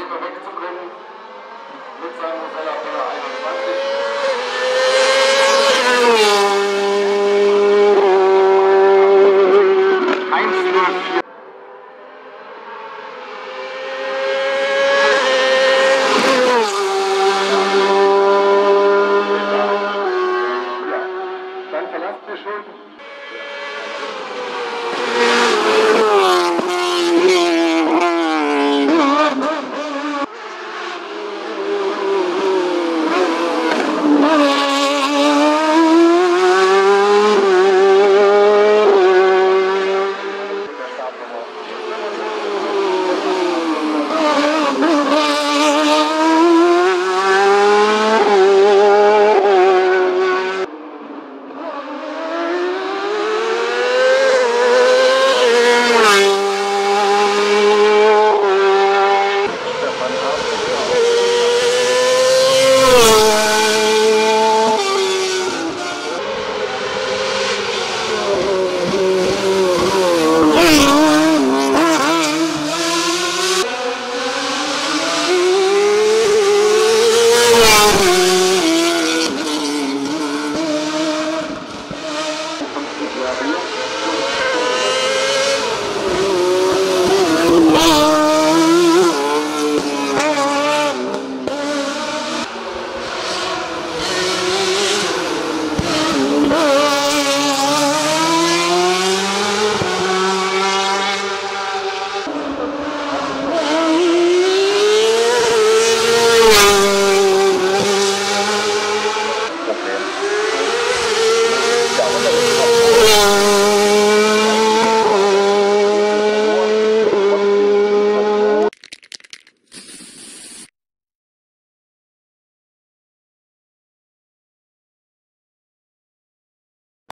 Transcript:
Probleme wegzubringen mit seinem Rosella Bella 21.